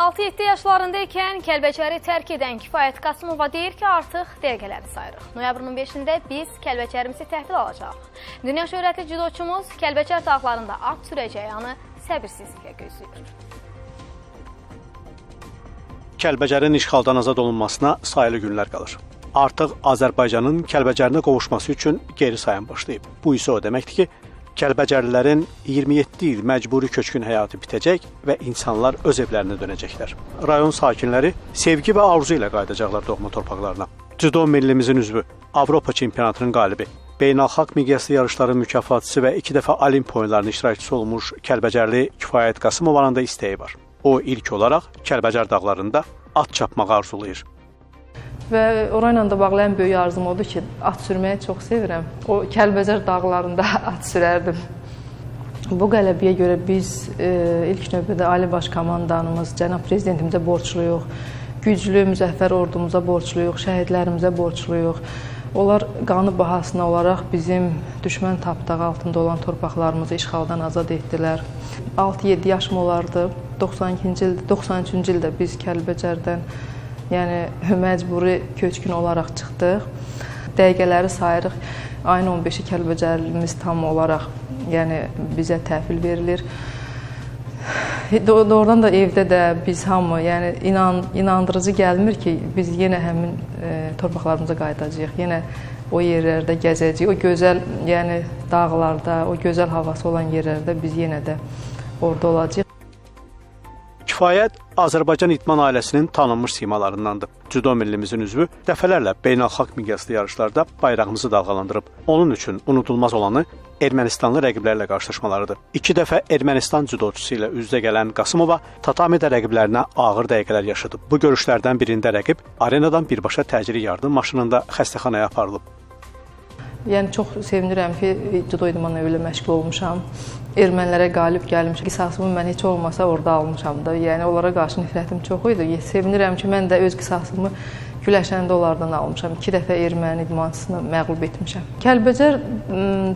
6-7 yaşlarında ikən Kəlbəcəri tərk edən Kifayət Qasımova deyir ki, artıq dəqiqələri sayırıq. Noyabrın 5-də biz Kəlbəcərimizi təhvil alacaq. Dünya şöhrətli judoçumuz Kəlbəcər dağlarında at sürəcəyi anı səbirsizliklə gözləyir. Kəlbəcərin işğaldan azad olunmasına sayılı günlər qalır. Artıq Azərbaycanın Kəlbəcərinə qovuşması üçün geri sayım başlayıb. Bu isə o deməkdir ki, Kəlbəcərlilərin 27 il məcburi köçkün həyatı bitəcək və insanlar öz evlərinə dönəcəklər. Rayon sakinləri sevgi və arzu ilə qayıdacaqlar doğma torpaqlarına. Cüdo millimizin üzvü, Avropa çempionatının qalibi, beynəlxalq miqyaslı yarışların mükafatçısı və 2 dəfə Olimp oyunlarının iştirakçısı olmuş Kəlbəcərli Kifayət Qasımovanın da istəyi var. O ilk olaraq Kəlbəcər dağlarında at çapmağı arzulayır. Və ora ilə də bağlı ən böyük arzum odur ki, at sürməyi çox sevirəm. O Kəlbəcər dağlarında at sürərdim. Bu qələbəyə görə biz e, ilk növbədə Ali Baş Komandanımız, cənab prezidentimizə borcluyuq. Güclü, müzəffər ordumuza borcluyuq, şəhidlərimizə borcluyuq. Onlar qanı bahasına olaraq bizim düşmən tapdağı altında olan torpaqlarımızı işğaldan azad etdilər. 6-7 yaşım olardı. 92-ci ildə, 93-cü ildə biz Kəlbəcərdən Yəni məcburi köçkün olaraq çıxdıq. Dəqiqələri sayırıq. Ayın 15-i Kəlbəcərlimiz tam olaraq yəni bizə təhvil verilir. Doğrudan da evdə də biz hamı, yəni inan inandırıcı gəlmir ki, biz yenə həmin e, torpaqlarımıza qayıdacağıq. Yenə o yerlərdə gəzəcəyik. O gözəl, yəni dağlarda, o gözəl havası olan yerlərdə biz yenə də orada olacağıq. Kifayət Azərbaycan idman ailəsinin tanınmış simalarındandır. Cüdo millimizin üzvü dəfələrlə beynəlxalq miqyaslı yarışlarda bayrağımızı dalğalandırıb. Onun üçün unudulmaz olanı Ermənistanlı rəqiblərlə qarşılaşmalarıdır. 2 dəfə Ermənistan cüdoçusu ilə üz-üzə gələn Qasımova tatamidə rəqiblərinə ağır dəqiqələr yaşadıb. Bu görüşlərdən birində rəqib arenadan birbaşa təcili yardım maşınında xəstəxanaya aparılıb. Yəni çox sevinirəm ki, cüdo idmanına ilə məşğul olmuşam ermənilərə qalib gəlmişəm. Qisasımı mən heç olmasa orada almışam da. Yəni onlara qarşı nifrətim çox idi. Sevinirəm ki, mən də öz qisasımı güləşəndə onlardan almışam. 2 dəfə erməni idmançısını məğlub etmişəm. Kəlbəcər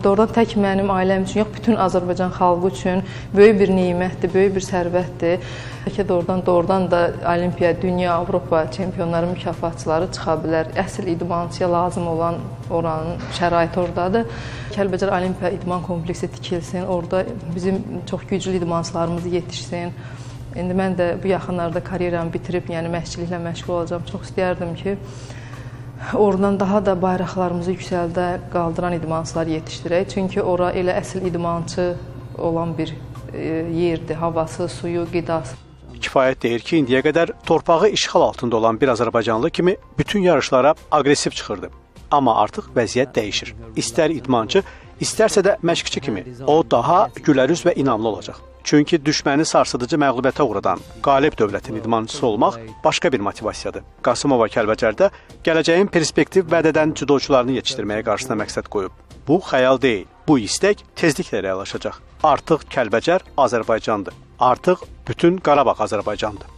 doğrudan tək mənim ailəm üçün yox, bütün Azərbaycan xalqı üçün böyük bir nemətdir, böyük bir sərvətdir. Bəlkə doğrudan doğrudan da Olimpiya, dünya, Avropa çempionları mükafatçıları çıxa bilər. Əsl idmançıya lazım olan oranın şəraiti ordadır. Kəlbəcər Olimpiya idman kompleksi tikilsin, orada bizim çox güclü idmançılarımız yetişsin. İndi mən də bu yaxınlarda karyeramı bitirib, yəni məşqçiliklə məşğul olacağam. Çox istəyərdim ki, oradan daha da bayraqlarımızı yüksəldə qaldıran idmançılar yetişdirək. Çünki ora elə əsl idmançı olan bir e, yerdir. Havası, suyu, qidası. Kifayət deyir ki, indiyə qədər torpağı işğal altında olan bir Azərbaycanlı kimi bütün yarışlara aqressiv çıxırdı. Amma artıq vəziyyət dəyişir. İstər idmançı, istərsə də məşqçi kimi o daha gülərüz və inamlı olacaq. Çünki düşməni sarsıdıcı məğlubiyyətə uğradan qalib dövlətin idmançısı olmaq başqa bir motivasiyadır. Qasımova Kəlbəcərdə gələcəyin perspektiv vəd edən cüdoçularını yetişdirməyə qarşısına məqsəd qoyub. Bu xəyal deyil. Bu istək tezliklə reallaşacaq. Artıq Kəlbəcər Azərbaycandır. Artıq bütün Qarabağ Azərbaycandır.